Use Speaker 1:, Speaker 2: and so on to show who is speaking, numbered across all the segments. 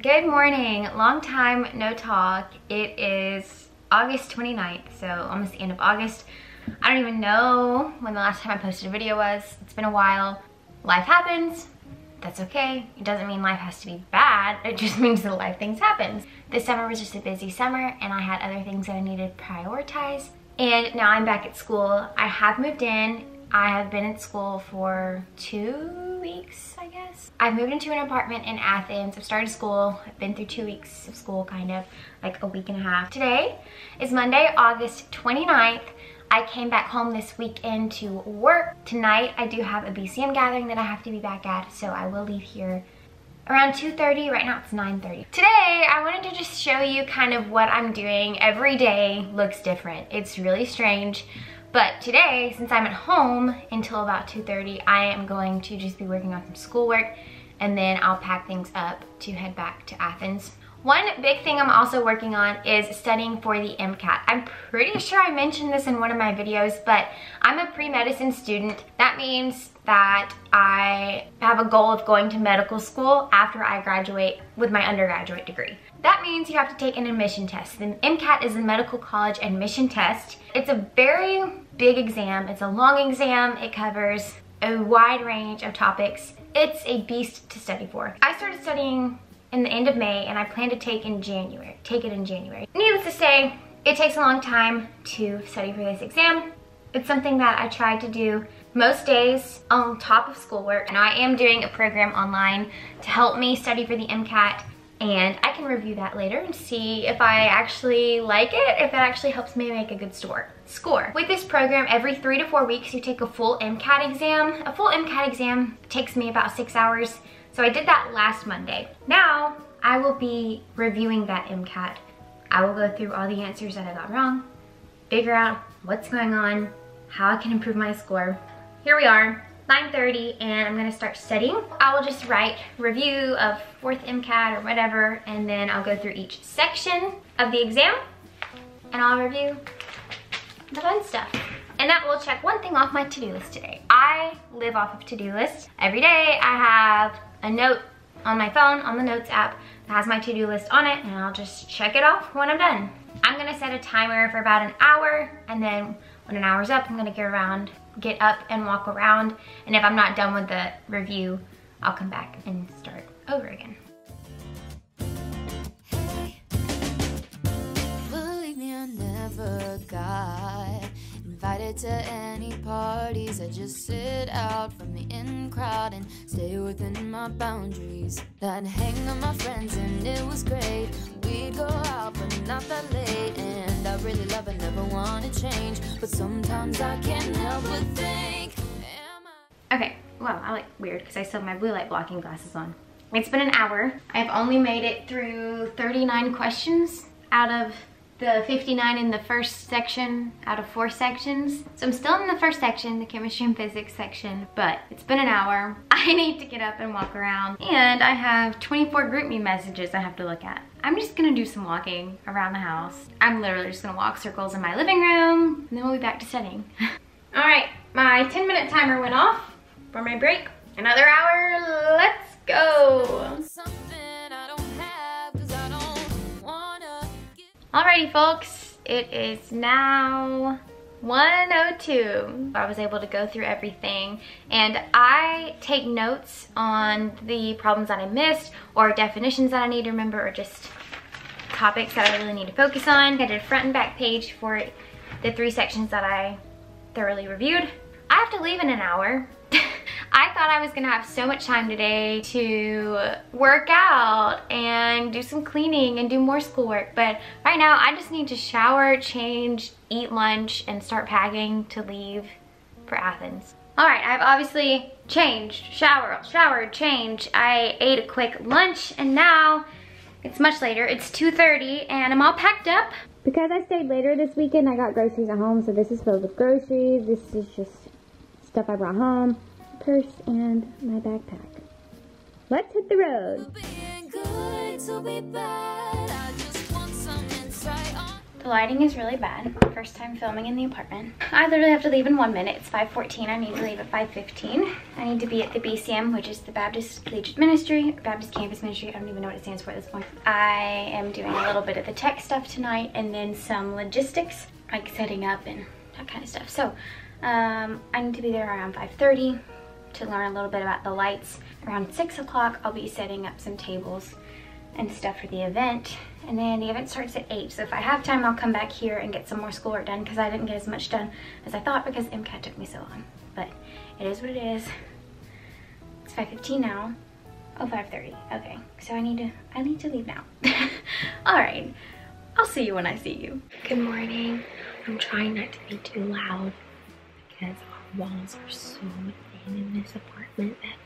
Speaker 1: Good morning, long time no talk. It is August 29th, so almost the end of August. I don't even know when the last time I posted a video was. It's been a while. Life happens, that's okay. It doesn't mean life has to be bad. It just means that life things happen. This summer was just a busy summer and I had other things that I needed to prioritize. And now I'm back at school. I have moved in. I have been at school for two weeks, I guess. I've moved into an apartment in Athens. I've started school. I've been through two weeks of school, kind of, like a week and a half. Today is Monday, August 29th. I came back home this weekend to work. Tonight, I do have a BCM gathering that I have to be back at, so I will leave here around 2.30. Right now, it's 9.30. Today, I wanted to just show you kind of what I'm doing. Every day looks different. It's really strange. But today, since I'm at home until about 2.30, I am going to just be working on some schoolwork and then I'll pack things up to head back to Athens. One big thing I'm also working on is studying for the MCAT. I'm pretty sure I mentioned this in one of my videos, but I'm a pre-medicine student. That means that I have a goal of going to medical school after I graduate with my undergraduate degree. That means you have to take an admission test. The MCAT is a medical college admission test. It's a very big exam. It's a long exam. It covers a wide range of topics. It's a beast to study for. I started studying in the end of May and I plan to take in January, take it in January. Needless to say, it takes a long time to study for this exam. It's something that I try to do most days on top of schoolwork and I am doing a program online to help me study for the MCAT and I can review that later and see if I actually like it, if it actually helps me make a good score. Score. With this program, every three to four weeks, you take a full MCAT exam. A full MCAT exam takes me about six hours, so I did that last Monday. Now, I will be reviewing that MCAT. I will go through all the answers that I got wrong, figure out what's going on, how I can improve my score. Here we are, 9.30 and I'm gonna start studying. I will just write review of fourth MCAT or whatever and then I'll go through each section of the exam and I'll review the fun stuff. And that will check one thing off my to-do list today. I live off of to-do lists. Every day I have a note on my phone on the notes app that has my to-do list on it and I'll just check it off when I'm done. I'm gonna set a timer for about an hour and then when an hour's up, I'm gonna get around, get up and walk around. And if I'm not done with the review, I'll come back and start over again. Invited to any parties. I just sit out from the in crowd and stay within my boundaries. I'd hang on my friends and it was great. We'd go out, but not that late. And I really love it, never want to change. But sometimes I can't help but think. Okay, well, I look weird because I still have my blue light blocking glasses on. It's been an hour. I've only made it through 39 questions out of the 59 in the first section out of four sections. So I'm still in the first section, the chemistry and physics section, but it's been an hour. I need to get up and walk around and I have 24 GroupMe messages I have to look at. I'm just gonna do some walking around the house. I'm literally just gonna walk circles in my living room and then we'll be back to studying. All right, my 10 minute timer went off for my break. Another hour, let's go. Alrighty folks, it is now 102. I was able to go through everything and I take notes on the problems that I missed or definitions that I need to remember or just topics that I really need to focus on. I did a front and back page for the three sections that I thoroughly reviewed. I have to leave in an hour I thought I was gonna have so much time today to work out and do some cleaning and do more schoolwork, but right now I just need to shower, change, eat lunch, and start packing to leave for Athens. All right, I've obviously changed, shower, showered, changed. I ate a quick lunch and now it's much later. It's 2.30 and I'm all packed up. Because I stayed later this weekend, I got groceries at home. So this is filled with groceries. This is just stuff I brought home purse and my backpack. Let's hit the road. The lighting is really bad. First time filming in the apartment. I literally have to leave in one minute. It's 5.14. I need to leave at 5.15. I need to be at the BCM, which is the Baptist Collegiate Ministry, Baptist Campus Ministry. I don't even know what it stands for at this point. I am doing a little bit of the tech stuff tonight and then some logistics, like setting up and that kind of stuff. So um, I need to be there around 5.30 to learn a little bit about the lights. Around 6 o'clock, I'll be setting up some tables and stuff for the event. And then the event starts at 8. So if I have time, I'll come back here and get some more schoolwork done because I didn't get as much done as I thought because MCAT took me so long. But it is what it is. It's 5.15 now. Oh, 5.30. Okay. So I need to, I need to leave now. All right. I'll see you when I see you. Good morning. I'm trying not to be too loud because our walls are so thin in this apartment that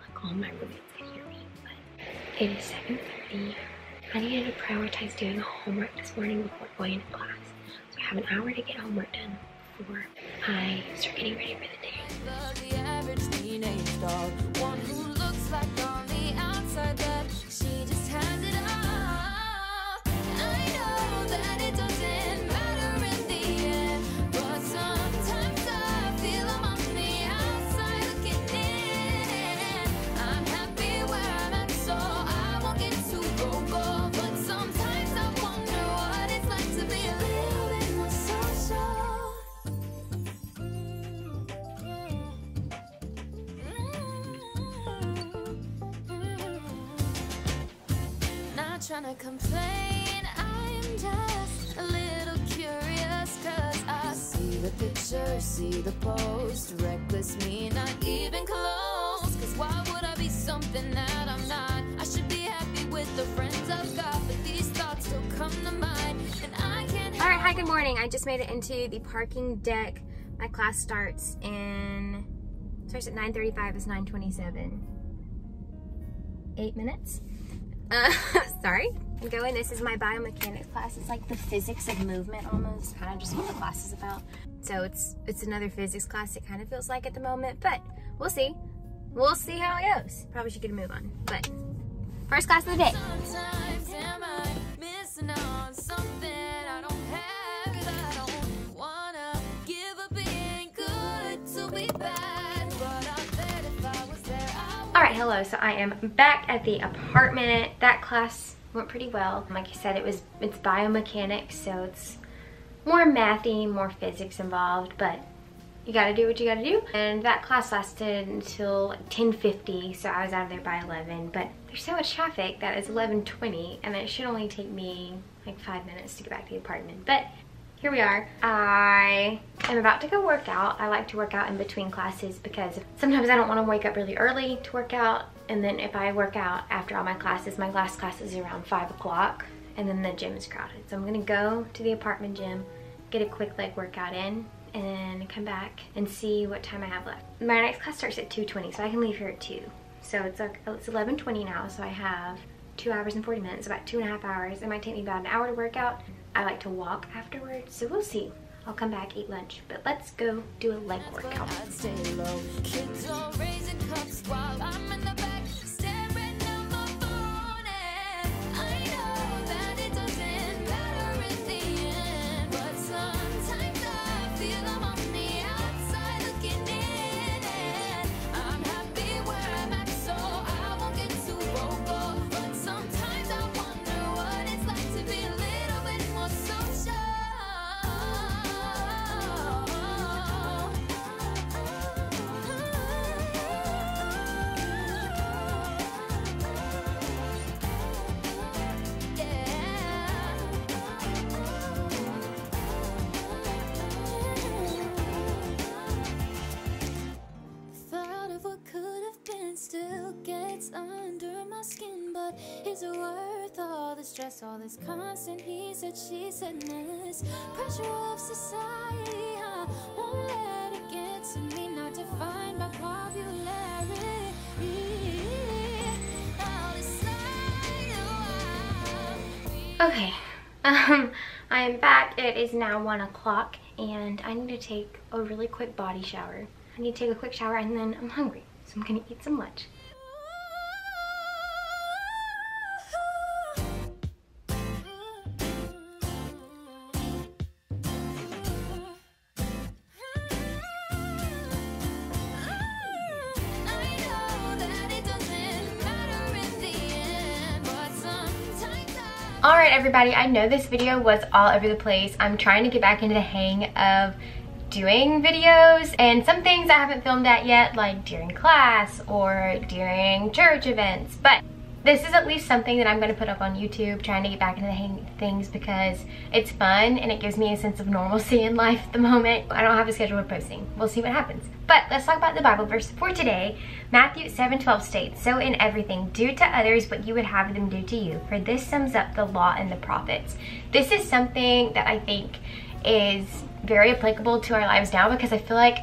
Speaker 1: like all my roommates can hear me. But it is 7.30. I needed to prioritize doing homework this morning before going to class. So I have an hour to get homework done before I start getting ready for the day. Trying to complain. I'm just a little curious, cause I see the picture, see the post. Reckless me, not even close. Cause why would I be something that I'm not? I should be happy with the friends I've got, but these thoughts still come to mind. And I can't. Alright, hi, good morning. I just made it into the parking deck. My class starts in. Starts at 9.35, it's 9.27. Eight minutes. Sorry. I'm going. This is my biomechanics class. It's like the physics of movement almost, kind of just what the class is about. So it's it's another physics class. It kind of feels like at the moment, but we'll see. We'll see how it goes. Probably should get a move on, but first class of the day. Hello. So I am back at the apartment. That class went pretty well. Like I said, it was it's biomechanics, so it's more mathy, more physics involved, but you gotta do what you gotta do. And that class lasted until 10.50, so I was out of there by 11. But there's so much traffic that it's 11.20, and it should only take me like five minutes to get back to the apartment. But here we are. I am about to go work out. I like to work out in between classes because sometimes I don't want to wake up really early to work out. And then if I work out after all my classes, my last class is around 5 o'clock and then the gym is crowded. So I'm going to go to the apartment gym, get a quick leg workout in, and then come back and see what time I have left. My next class starts at 2.20, so I can leave here at 2. So it's like oh, it's 11.20 now, so I have 2 hours and 40 minutes, about two and a half hours. It might take me about an hour to work out. I like to walk afterwards, so we'll see. I'll come back, eat lunch, but let's go do a leg workout. Is it worth all the stress, all this constant he said, she said mess? Pressure of society, huh? Won't let it get to me, not defined by popularity. Okay, um, I am back. It is now one o'clock and I need to take a really quick body shower. I need to take a quick shower and then I'm hungry, so I'm gonna eat some lunch. Alright everybody, I know this video was all over the place. I'm trying to get back into the hang of doing videos and some things I haven't filmed at yet like during class or during church events but this is at least something that I'm going to put up on YouTube, trying to get back into the hang things because it's fun and it gives me a sense of normalcy in life at the moment. I don't have a schedule for posting. We'll see what happens. But let's talk about the Bible verse for today. Matthew 7:12 states, So in everything, do to others what you would have them do to you, for this sums up the law and the prophets. This is something that I think is very applicable to our lives now because I feel like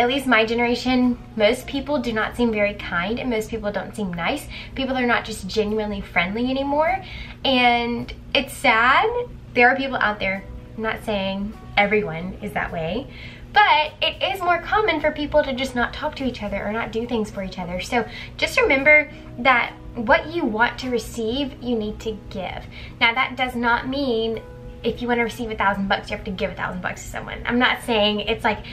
Speaker 1: at least my generation, most people do not seem very kind and most people don't seem nice. People are not just genuinely friendly anymore. And it's sad. There are people out there, I'm not saying everyone is that way, but it is more common for people to just not talk to each other or not do things for each other. So just remember that what you want to receive, you need to give. Now that does not mean if you want to receive a thousand bucks, you have to give a thousand bucks to someone. I'm not saying it's like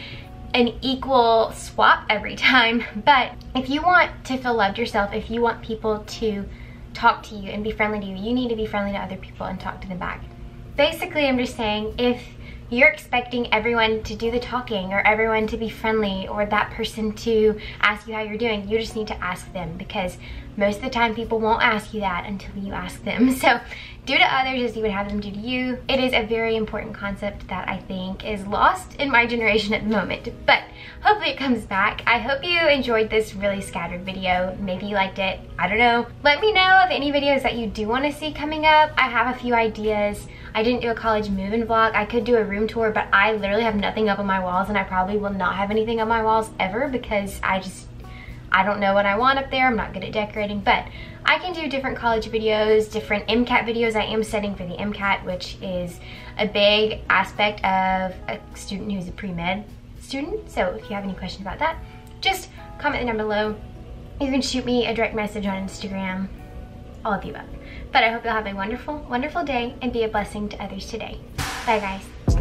Speaker 1: an equal swap every time, but if you want to feel loved yourself, if you want people to talk to you and be friendly to you, you need to be friendly to other people and talk to them back. Basically, I'm just saying if you're expecting everyone to do the talking or everyone to be friendly or that person to ask you how you're doing, you just need to ask them because most of the time people won't ask you that until you ask them. So do to others as you would have them do to you. It is a very important concept that I think is lost in my generation at the moment, but hopefully it comes back. I hope you enjoyed this really scattered video. Maybe you liked it, I don't know. Let me know of any videos that you do want to see coming up. I have a few ideas. I didn't do a college move-in vlog. I could do a room tour, but I literally have nothing up on my walls and I probably will not have anything on my walls ever because I just I don't know what I want up there. I'm not good at decorating, but I can do different college videos, different MCAT videos. I am studying for the MCAT, which is a big aspect of a student who's a pre-med student. So if you have any questions about that, just comment down below. You can shoot me a direct message on Instagram, all of the above. But I hope you'll have a wonderful, wonderful day and be a blessing to others today. Bye guys.